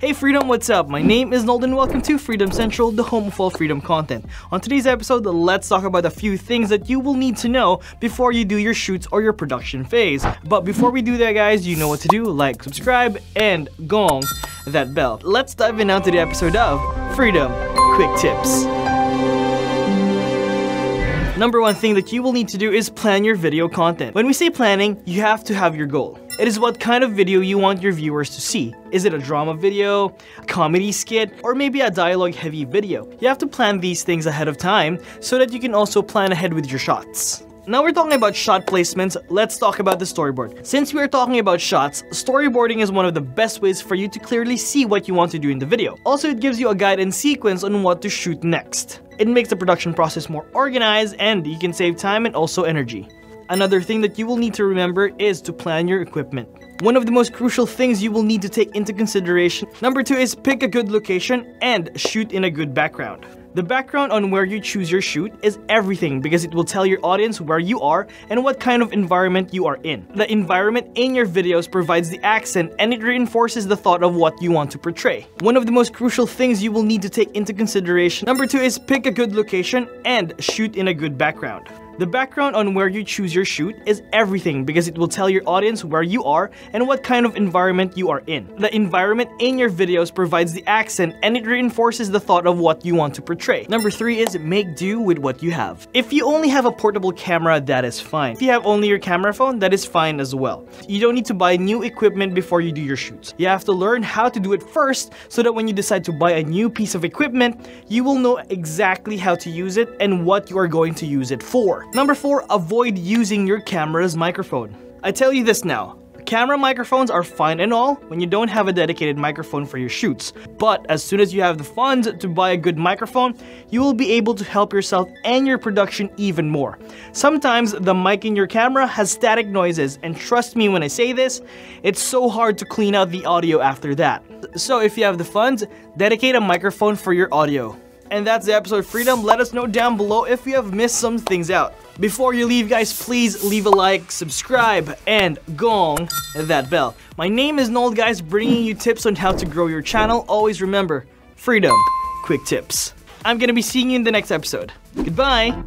Hey Freedom, what's up? My name is Nolden, welcome to Freedom Central, the home of all freedom content. On today's episode, let's talk about a few things that you will need to know before you do your shoots or your production phase. But before we do that guys, you know what to do, like, subscribe, and gong that bell. Let's dive in now to the episode of Freedom Quick Tips. Number one thing that you will need to do is plan your video content. When we say planning, you have to have your goal. It is what kind of video you want your viewers to see. Is it a drama video, a comedy skit, or maybe a dialogue heavy video? You have to plan these things ahead of time so that you can also plan ahead with your shots. Now we're talking about shot placements, let's talk about the storyboard. Since we are talking about shots, storyboarding is one of the best ways for you to clearly see what you want to do in the video. Also, it gives you a guide and sequence on what to shoot next. It makes the production process more organized and you can save time and also energy. Another thing that you will need to remember is to plan your equipment. One of the most crucial things you will need to take into consideration. Number two is pick a good location and shoot in a good background. The background on where you choose your shoot is everything because it will tell your audience where you are and what kind of environment you are in. The environment in your videos provides the accent and it reinforces the thought of what you want to portray. One of the most crucial things you will need to take into consideration. Number two is pick a good location and shoot in a good background. The background on where you choose your shoot is everything because it will tell your audience where you are and what kind of environment you are in. The environment in your videos provides the accent and it reinforces the thought of what you want to portray. Number 3 is make do with what you have. If you only have a portable camera, that is fine. If you have only your camera phone, that is fine as well. You don't need to buy new equipment before you do your shoots. You have to learn how to do it first so that when you decide to buy a new piece of equipment, you will know exactly how to use it and what you are going to use it for. Number 4. Avoid using your camera's microphone. I tell you this now, Camera microphones are fine and all when you don't have a dedicated microphone for your shoots, but as soon as you have the funds to buy a good microphone, you will be able to help yourself and your production even more. Sometimes the mic in your camera has static noises, and trust me when I say this, it's so hard to clean out the audio after that. So if you have the funds, dedicate a microphone for your audio. And that's the episode Freedom. Let us know down below if you have missed some things out. Before you leave guys, please leave a like, subscribe, and gong that bell. My name is Nold guys, bringing you tips on how to grow your channel. Always remember, freedom, quick tips. I'm gonna be seeing you in the next episode. Goodbye!